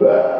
Bye.